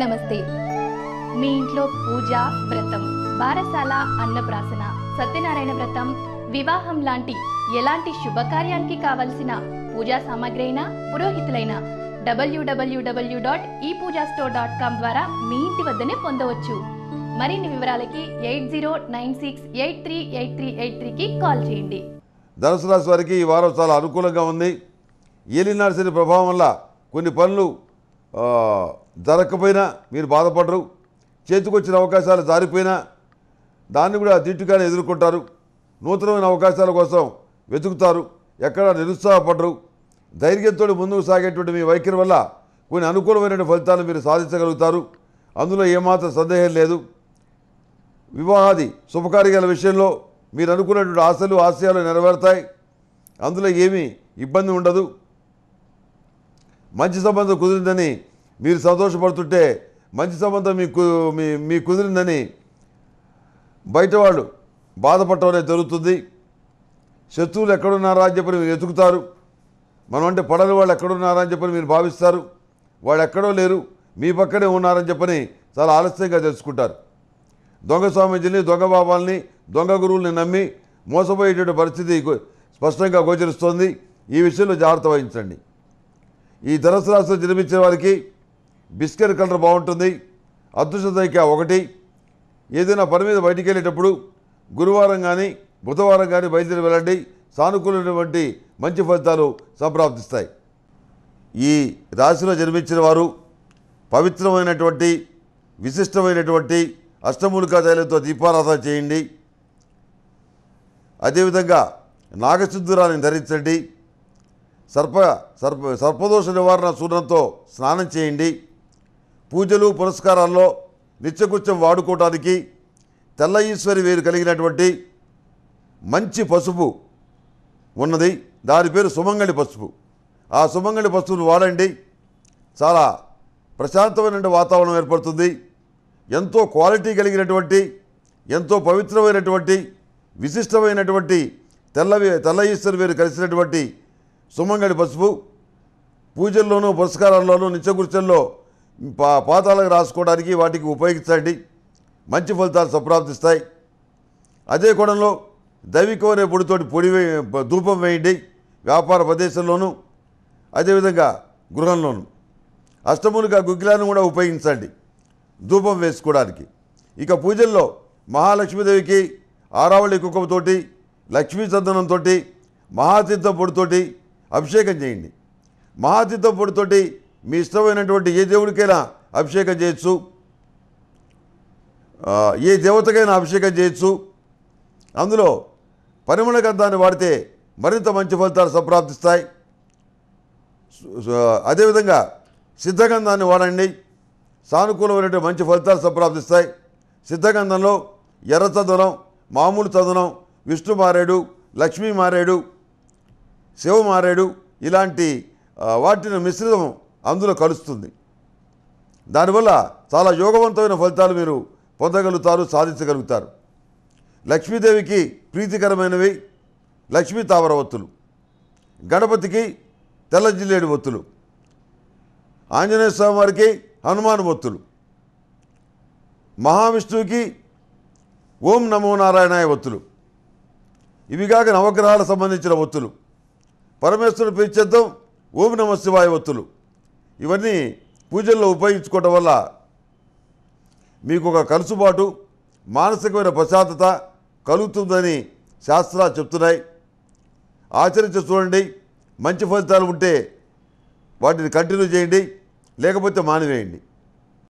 నమస్తే. మీ ఇంట్లో పూజ వ్రతం బారసాల అన్నప్రాసన సత్యనారాయణ వ్రతం వివాహం లాంటి ఎలాంటి శుభకార్యానికి కావలసిన పూజా సామాగ్రి అయినా పురోహితులైన డబ్ల్యూడబ్ల్యూడబ్ల్యూ డాట్ ఈ పూజా స్టోర్ డాట్ కామ్ ద్వారా మీ ఇంటి వద్దనే పొందవచ్చు. మరిన్ని వివరాలకి eight zero nine six eight three eight three eight త్రీకి కాల్ చేయండి. ధనుసు రాశి వారికి ఈ వారం చాలా అనుకూలంగా ఉంది. ఏలినాడు శని ప్రభావం వల్ల కొన్ని పనులు జరగకపోయినా మీరు బాధపడరు. చేతికొచ్చిన అవకాశాలు జారిపోయినా దాన్ని కూడా దిట్టుగానే ఎదుర్కొంటారు. నూతనమైన అవకాశాల కోసం వెతుకుతారు. ఎక్కడ నిరుత్సాహపడరు. ధైర్యంతో ముందుకు సాగేటువంటి మీ వైఖరి వల్ల కొన్ని అనుకూలమైన ఫలితాలు మీరు సాధించగలుగుతారు. అందులో ఏమాత్రం సందేహం లేదు. వివాహాది శుభకార్యాల విషయంలో మీరు అనుకున్నటువంటి ఆశలు ఆశయాలు నెరవేరుతాయి. అందులో ఏమీ ఇబ్బంది ఉండదు. మంచి సంబంధం కుదిరిందని మీరు సంతోషపడుతుంటే మంచి సంబంధం మీకు మీ మీ కుదిరిందని బయటవాళ్ళు బాధపడటం జరుగుతుంది. శత్రువులు ఎక్కడున్నారా అని చెప్పి మీరు ఎతుకుతారు మనం అంటే పడని వాళ్ళు ఎక్కడున్నారా అని చెప్పని మీరు భావిస్తారు. వాళ్ళు ఎక్కడో లేరు మీ పక్కనే ఉన్నారని చెప్పని చాలా ఆలస్యంగా తెలుసుకుంటారు. దొంగ స్వామీజీని దొంగ బాబాల్ని దొంగ గురువుల్ని నమ్మి మోసపోయేటువంటి పరిస్థితి స్పష్టంగా గోచరిస్తోంది. ఈ విషయంలో జాగ్రత్త వహించండి. ఈ ధనుసు రాశిలో జన్మించిన వారికి బిస్కెట్ కలర్ బాగుంటుంది. అదృష్ట సంఖ్య ఒకటి. ఏదైనా పని మీద బయటికి వెళ్ళేటప్పుడు గురువారం కానీ బుధవారం కానీ బయలుదేరి వెళ్ళండి. సానుకూలమైనటువంటి మంచి ఫలితాలు సంప్రాప్తిస్తాయి. ఈ రాశిలో జన్మించిన వారు పవిత్రమైనటువంటి విశిష్టమైనటువంటి అష్టమూలికా తైలంతో దీపారాధన చేయండి. అదేవిధంగా నాగసింధురాన్ని ధరించండి. సర్ప సర్ప సర్పదోష నివారణ సూర్యంతో స్నానం చేయండి. పూజలు పురస్కారాల్లో నిత్యకృత్యం వాడుకోవడానికి తెల్ల ఈశ్వరి వేరు కలిగినటువంటి మంచి పసుపు ఉన్నది. దాని పేరు సుమంగళి పసుపు. ఆ సుమంగళి పసుపును వాడండి. చాలా ప్రశాంతమైన వాతావరణం ఏర్పడుతుంది. ఎంతో క్వాలిటీ కలిగినటువంటి ఎంతో పవిత్రమైనటువంటి విశిష్టమైనటువంటి తెల్లవి తెల్ల ఈశ్వరి వేరు కలిసినటువంటి సుమంగళి పసుపు. పూజల్లోనూ పురస్కారాల్లోనూ నిత్యకృత్యంలో పా పాతాలకు రాసుకోవడానికి వాటికి ఉపయోగించండి. మంచి ఫలితాలు సంప్రాప్తిస్తాయి. అదే కోణంలో దైవికం అనే పొడితోటి పొడి ధూపం వేయండి. వ్యాపార ప్రదేశంలోనూ అదేవిధంగా గృహంలోనూ. అష్టములుగా గుగ్గిలాన్ని కూడా ఉపయోగించండి. ధూపం వేసుకోవడానికి. ఇక పూజల్లో మహాలక్ష్మీదేవికి ఆరావళి కుక్కతోటి లక్ష్మీ చందనంతో మహాతీర్థం పొడితోటి అభిషేకం చేయండి. మహాతీర్థం పొడితోటి మీ ఇష్టమైనటువంటి ఏ దేవుడికైనా అభిషేకం చేయొచ్చు. ఏ దేవతకైనా అభిషేకం చేయొచ్చు. అందులో పరిమళ గంధాన్ని వాడితే మరింత మంచి ఫలితాలు సంప్రాప్తిస్తాయి. అదేవిధంగా సిద్ధగంధాన్ని వాడండి. సానుకూలమైనటువంటి మంచి ఫలితాలు సంప్రాప్తిస్తాయి. సిద్ధగంధంలో ఎర్ర చందనం మామూలు చందనం విష్ణు మారేడు లక్ష్మీ మారేడు శివ మారేడు ఇలాంటి వాటిని మిశ్రితం అందులో కలుస్తుంది. దానివల్ల చాలా యోగవంతమైన ఫలితాలు మీరు పొందగలుగుతారు సాధించగలుగుతారు. లక్ష్మీదేవికి ప్రీతికరమైనవి లక్ష్మీ తామర ఒత్తులు గణపతికి తెల్ల జిల్లేడు ఒత్తులు ఆంజనేయ స్వామి వారికి హనుమాన్ ఒత్తులు మహావిష్ణువుకి ఓం నమో నారాయణాయ ఒత్తులు ఇవి కాక నవగ్రహాలకు సంబంధించిన ఒత్తులు పరమేశ్వరుడు పిలిచేద్దాం ఓం నమ శివాయ ఒత్తులు. ఇవన్నీ పూజల్లో ఉపయోగించుకోవటం వల్ల మీకు ఒక కలుసుబాటు మానసికమైన ప్రశాంతత కలుగుతుందని శాస్త్రాలు చెప్తున్నాయి. ఆచరించి చూడండి మంచి ఫలితాలు ఉంటే వాటిని కంటిన్యూ చేయండి లేకపోతే మానివేయండి.